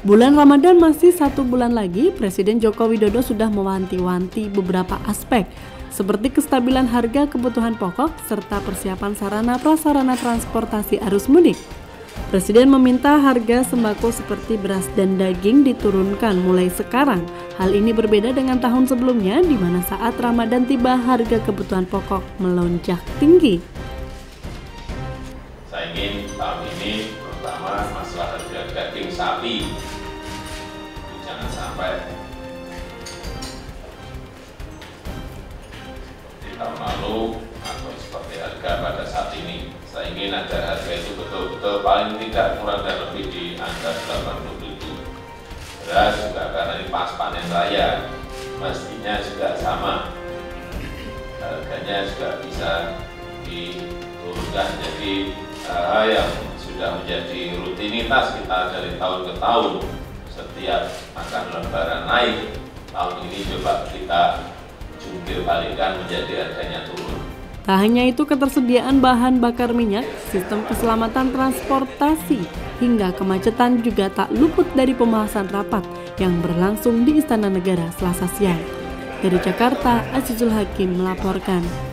Bulan Ramadan masih satu bulan lagi, Presiden Joko Widodo sudah mewanti-wanti beberapa aspek, seperti kestabilan harga kebutuhan pokok serta persiapan sarana prasarana transportasi arus mudik. Presiden meminta harga sembako seperti beras dan daging diturunkan mulai sekarang. Hal ini berbeda dengan tahun sebelumnya di mana saat Ramadan tiba harga kebutuhan pokok melonjak tinggi. Saya ingin tahun ini pertama masalah harga daging sapi. Jangan sampai. Di tahun lalu atau seperti harga pada saat ini saya ingin agar harga itu betul-betul paling tidak kurang dan lebih di angka 80 ribu. Beras juga karena ini pas panen raya mestinya juga sama. Harganya juga bisa diturunkan. Jadi hal yang sudah menjadi rutinitas kita dari tahun ke tahun setiap akan lebaran naik tahun ini coba kita jungkir balikan menjadi harganya turun Tak hanya itu, ketersediaan bahan bakar minyak, sistem keselamatan transportasi, hingga kemacetan juga tak luput dari pembahasan rapat yang berlangsung di Istana Negara selasa siang. Dari Jakarta, Azizul Hakim melaporkan.